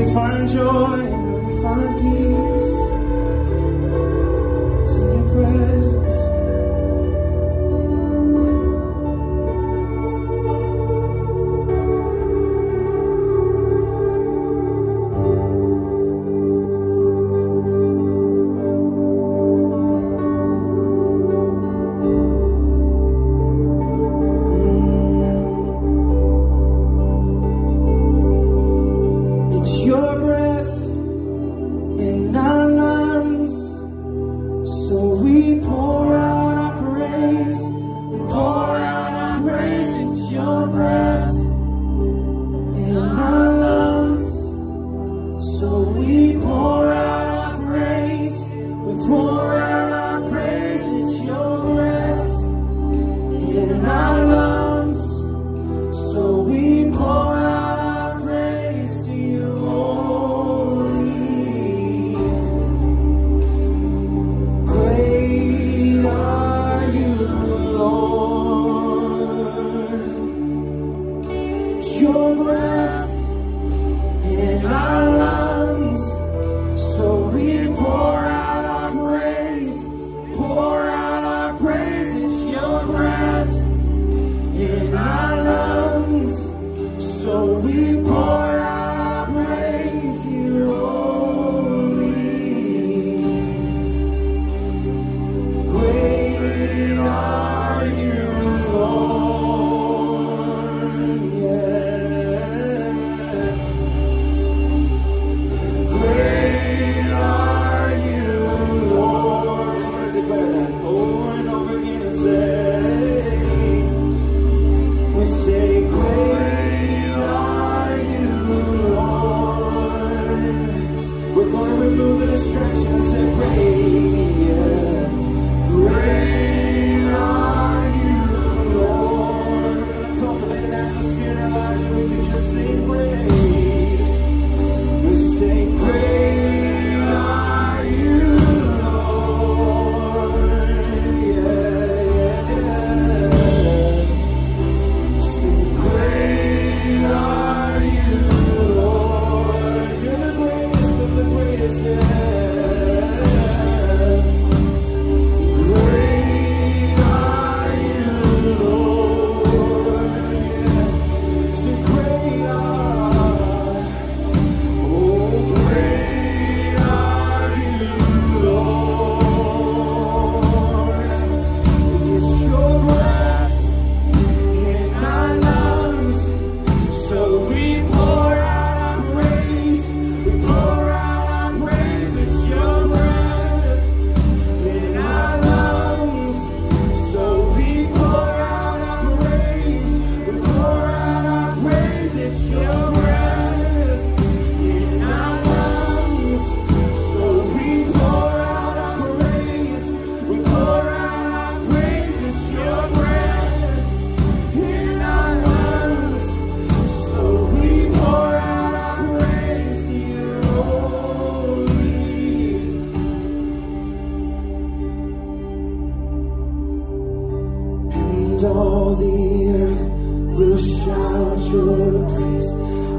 we find joy, will we find peace? away.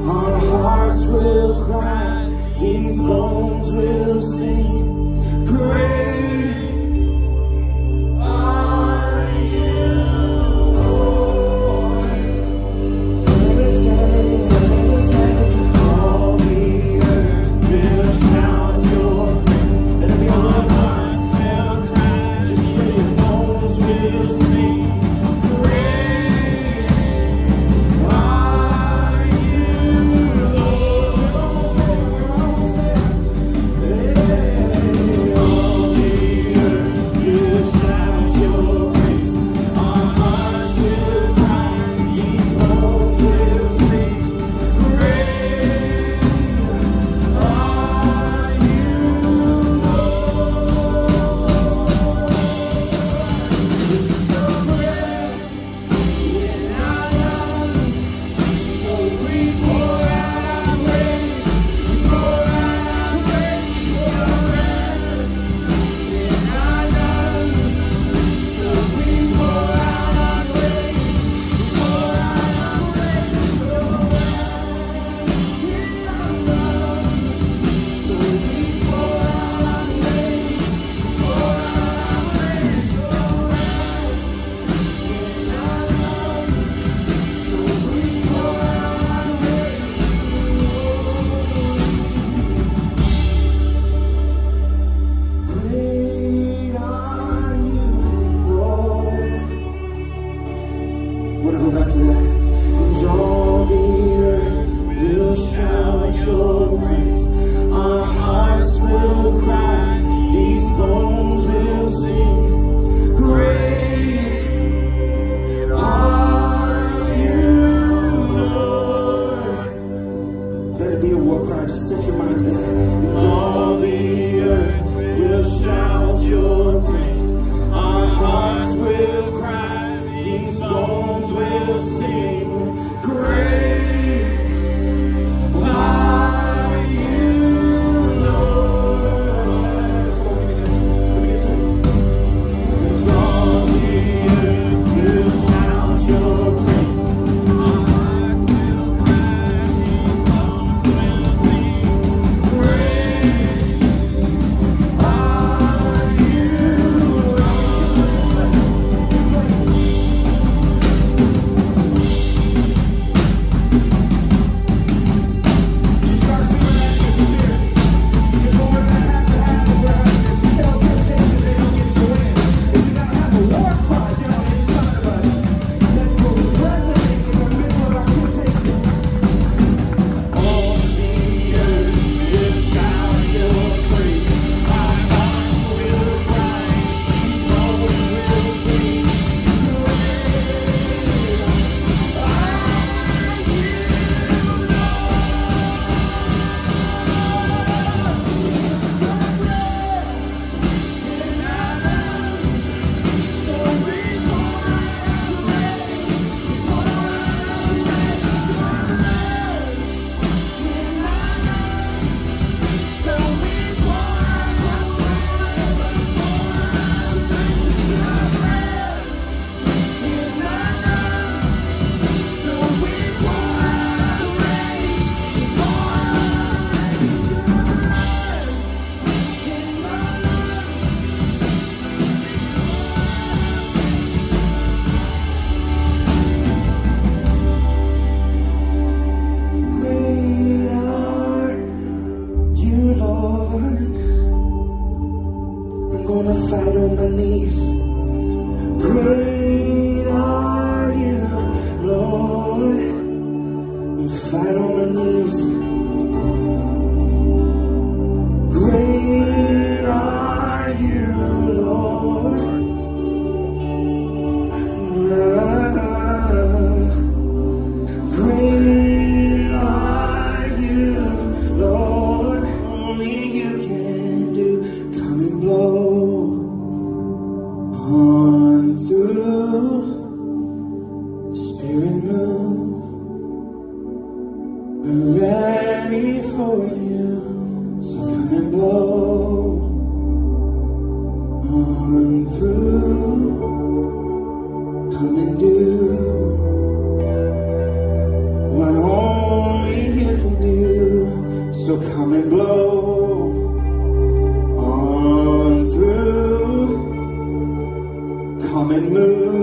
Our hearts will cry, these bones will sing. Praise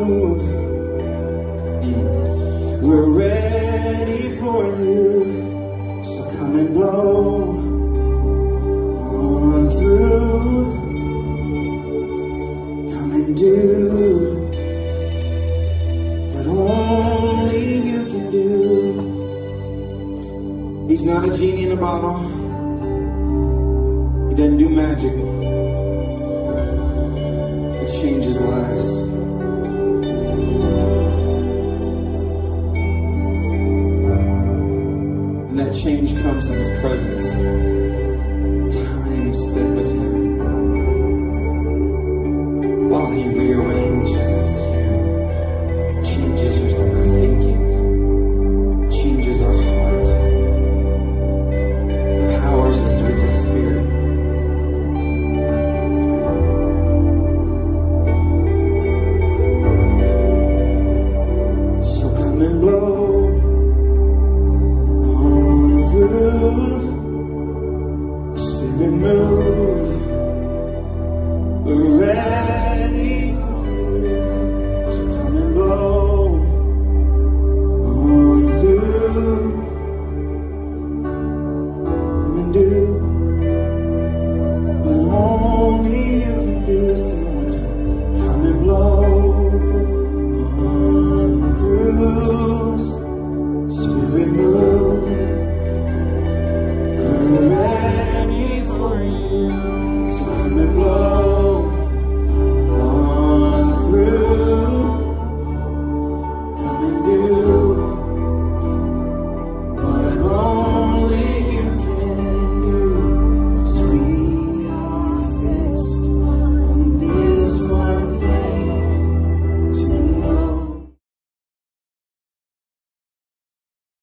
move. We're ready for you, so come and blow on through. Come and do what only you can do. He's not a genie in a bottle. He doesn't do magic. It changes lives. change comes in his presence. Time spent with him.